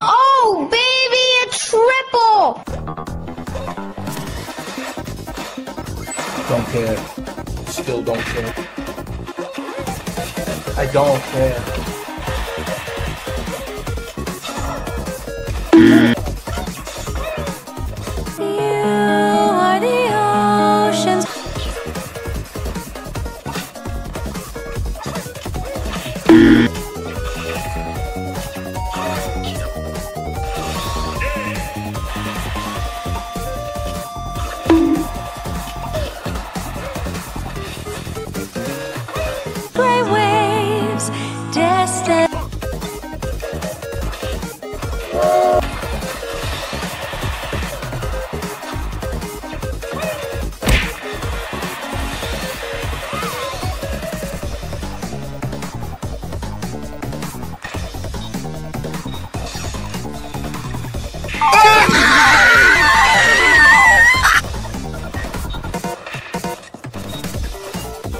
Oh, baby, a triple! Don't care. Still don't care. I don't care. Gray waves, destined.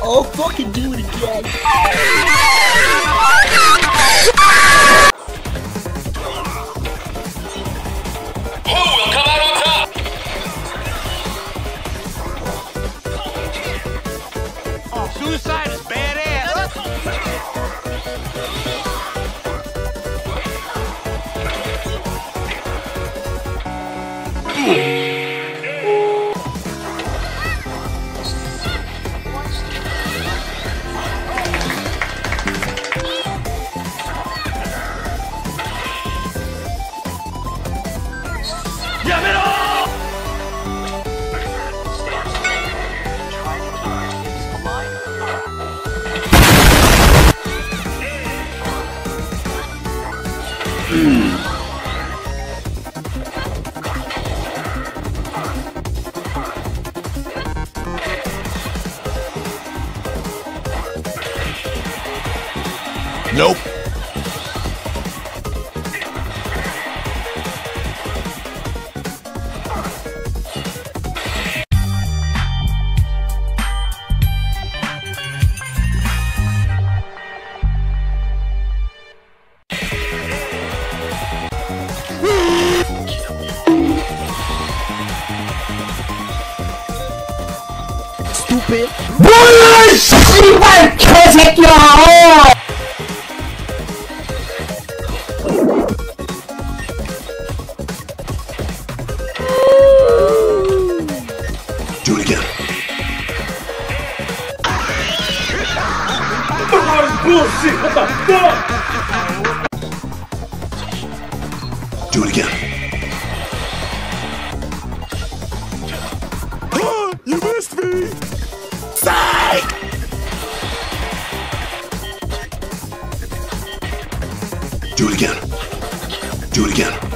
Oh, fucking do it again. Suicide is badass. Nope. Stupid. 뭐야 씨발 개새끼야 Do it again. Do it again. you missed me. Do it again. Do it again.